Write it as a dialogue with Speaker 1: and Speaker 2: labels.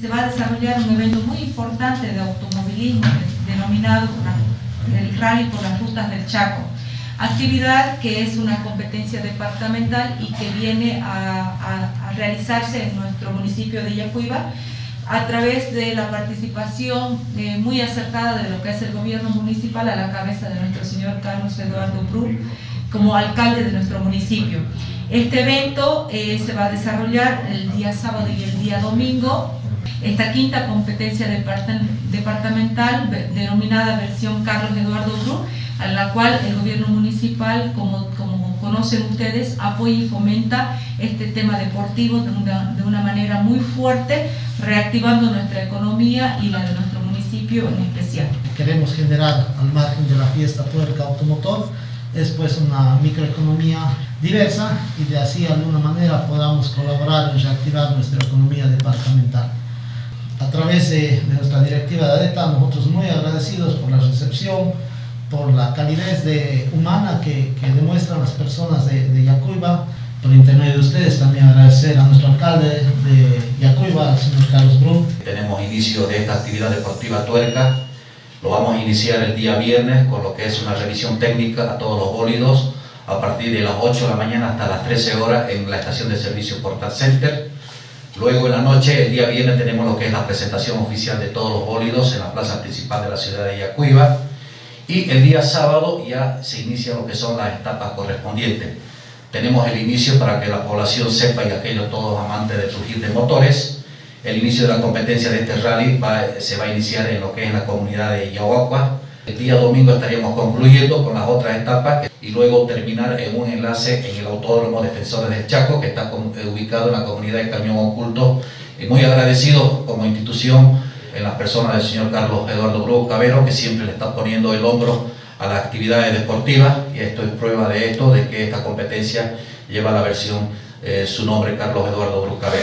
Speaker 1: Se va a desarrollar un evento muy importante de automovilismo denominado el Rally por las Rutas del Chaco. Actividad que es una competencia departamental y que viene a, realizarse en nuestro municipio de Yacuiba a través de la participación eh, muy acertada de lo que es el gobierno municipal a la cabeza de nuestro señor Carlos Eduardo Bru como alcalde de nuestro municipio. Este evento eh, se va a desarrollar el día sábado y el día domingo. Esta quinta competencia departamental denominada versión Carlos Eduardo Bru, a la cual el gobierno municipal, como, como conocen ustedes, apoya y fomenta este tema deportivo de una, de una manera muy fuerte, reactivando nuestra economía y la de nuestro municipio en especial.
Speaker 2: Queremos generar al margen de la fiesta tuerca automotor es pues una microeconomía diversa y de así de alguna manera podamos colaborar en reactivar nuestra economía departamental. A través de, nuestra directiva de ADETA, nosotros muy agradecidos por la recepción, por la calidez de, humana que, que, demuestran las personas de, de Yacuiba, por intermedio de ustedes también agradecer a nuestro alcalde de Yacuiba, señor Carlos Brun.
Speaker 3: Tenemos inicio de esta actividad deportiva tuerca lo vamos a iniciar el día viernes con lo que es una revisión técnica a todos los bólidos a partir de las 8 de la mañana hasta las 13 horas en la estación de servicio Portal Center. Luego en la noche, el día viernes, tenemos lo que es la presentación oficial de todos los bólidos en la plaza principal de la ciudad de Yacuiba. Y el día sábado ya se inicia lo que son las etapas correspondientes. Tenemos el inicio para que la población sepa y aquellos todos amantes de surgir de motores, el inicio de la competencia de este rally se va a iniciar en lo que es la comunidad de Yahuacua. El día domingo estaríamos concluyendo con las otras etapas y luego terminar en un enlace en el Autódromo Defensores del Chaco, que está eh, ubicado en la comunidad de Cañón Oculto. Y muy agradecido como institución en las personas del señor Carlos Eduardo Brujo Cabero, que siempre le está poniendo el hombro a las actividades deportivas, y esto es prueba de esto, de que esta competencia lleva la versión eh, su nombre Carlos Eduardo Brucabel.